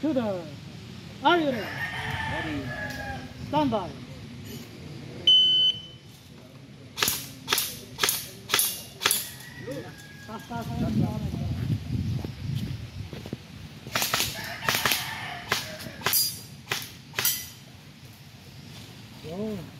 to the. Are you ready? Stand by. Fast, fast, fast. Oh.